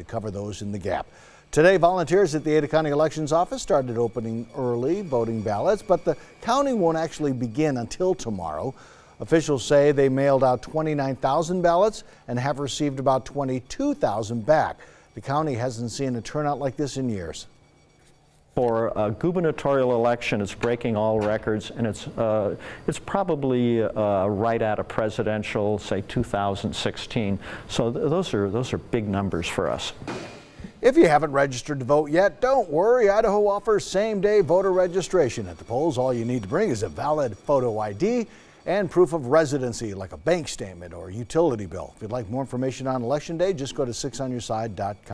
to cover those in the gap. Today, volunteers at the Ada County Elections Office started opening early voting ballots, but the counting won't actually begin until tomorrow. Officials say they mailed out 29,000 ballots and have received about 22,000 back. The county hasn't seen a turnout like this in years. For a gubernatorial election, it's breaking all records, and it's, uh, it's probably uh, right at a presidential, say 2016. So th those, are, those are big numbers for us. If you haven't registered to vote yet, don't worry. Idaho offers same day voter registration at the polls. All you need to bring is a valid photo ID and proof of residency like a bank statement or a utility bill. If you'd like more information on Election Day, just go to 6onyourside.com.